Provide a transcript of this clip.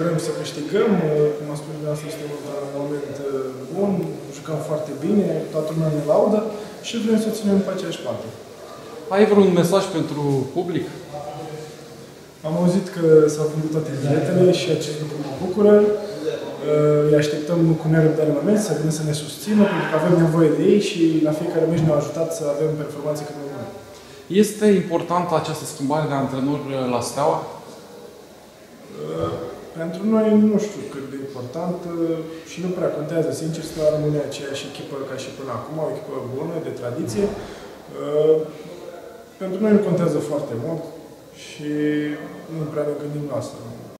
vrem să câștigăm, cum a spus dumneavoastră, este un moment bun, jucăm foarte bine, toată lumea ne laudă și vrem să ținem pe aceeași parte. Ai vreun mesaj pentru public? Am auzit că s-au vândut toate biletele și acest lucru mă bucură. Îi așteptăm cu nerăbdare la meci să vină să ne susțină, pentru că avem nevoie de ei și la fiecare meci ne-au ajutat să avem performanțe cât mai bune. Este importantă această schimbare de antrenor la Steaua? Pentru noi nu știu cât de important și nu prea contează. Sincer, Steaua rămâne aceeași echipă ca și până acum, o echipă bună, de tradiție. Pentru noi nu contează foarte mult și nu prea ne gândim la asta.